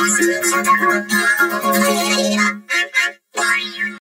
Thank you.